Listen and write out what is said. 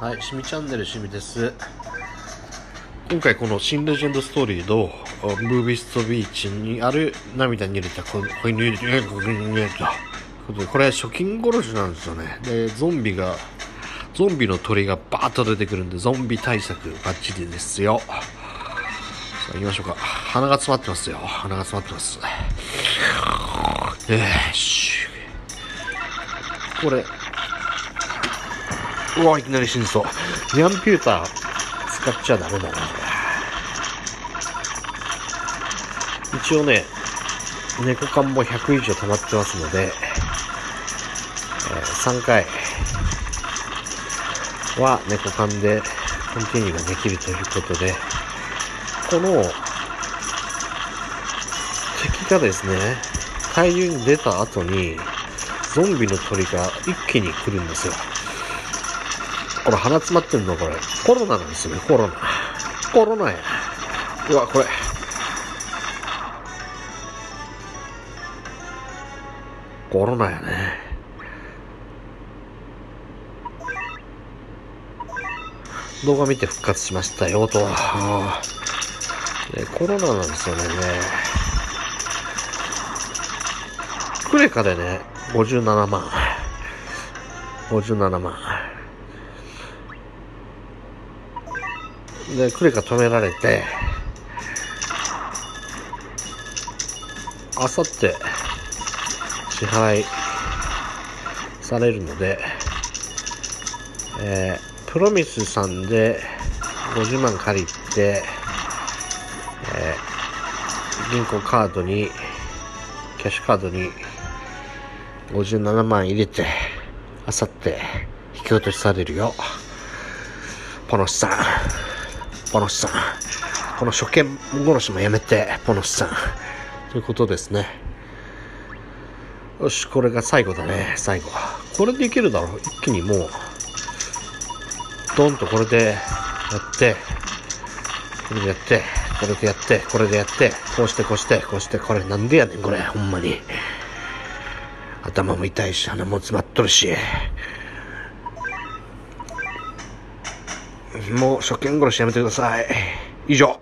はい、しみチャンネルしみです。今回この新レジェンドストーリーのムービーストビーチにある涙に入れたこのこれに入れてこれに入れたこれ初金殺しなんですよね。で、ゾンビが、ゾンビの鳥がバーッと出てくるんで、ゾンビ対策バッチリですよ。さあ行きましょうか。鼻が詰まってますよ。鼻が詰まってます。えーし。これ、うわ、いきなり死にそう。ニャンピューター使っちゃダメだな、これ。一応ね、猫缶も100以上溜まってますので、えー3回は猫缶でコンティニューができるということで、この敵がですね、怪獣に出た後に、ゾンビの鳥が一気に来るんですよ。これ鼻詰まってんのこれ。コロナなんですよね、コロナ。コロナや。うわ、これ。コロナやね。動画見て復活しましたよ、と。あーねコロナなんですよね。クレカでね、57万。57万。で、クレカ止められて、あさって支払いされるので、えープロミスさんで50万借りて、えー銀行カードに、キャッシュカードに57万入れて、あさって引き落としされるよ。ポノシさん。ポノシさん。この初見殺しもやめて、ポノシさん。ということですね。よし、これが最後だね、最後。これでいけるだろう。一気にもう、ドンとこれでやって、これでやって、これでやって、これでやって、こうしてこうして、こうして、これなんでやねん、これ、ほんまに。頭も痛いし、鼻も詰まっとるし。もう初見殺しやめてください。以上。